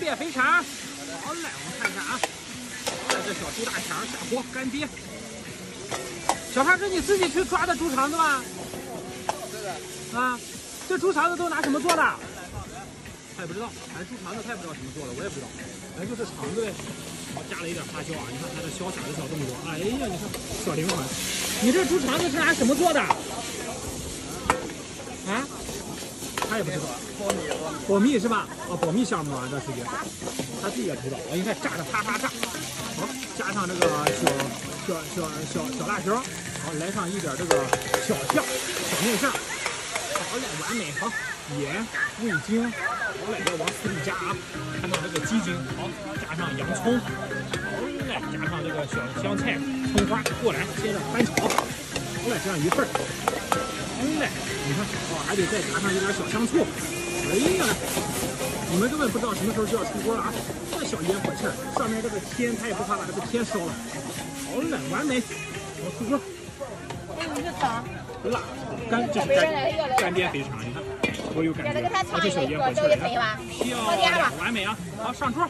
变肥肠。好嘞，我们看一下啊。好嘞，这小猪大肠下锅干煸。小胖，是你自己去抓的猪肠子吗？啊，这猪肠子都拿什么做的？他也不知道，反正猪肠子他也不知道什么做的，我也不知道，反正就是肠子呗。我加了一点花椒啊，你看他的潇洒的小动作。哎呀，你看小灵魂，你这猪肠子是拿什么做的？啊？他也不知道，苞米保密是吧？啊，保密项目啊，这是一，他自己也知道。我应该炸的啪啪炸，好，加上这个小小小小小辣椒，好，来上一点这个小酱、小面酱，好嘞，完美，好，盐、味精，好嘞，要往死里加啊！看到这个鸡精，好，加上洋葱，好嘞，加上这个小香菜、葱花，过来，接着翻炒，好嘞，这样一份。好嘞，你看，哦，还得再加上一点小香醋。哎呀，你们根本不知道什么时候就要出锅了啊！这小烟火气儿，上面这个天，他也不怕把这个天烧了。好嘞，完美，我出锅。辣，干这是干干煸肥肠，你看多有感觉，而且小烟火气儿，漂亮，完美啊！好，上桌。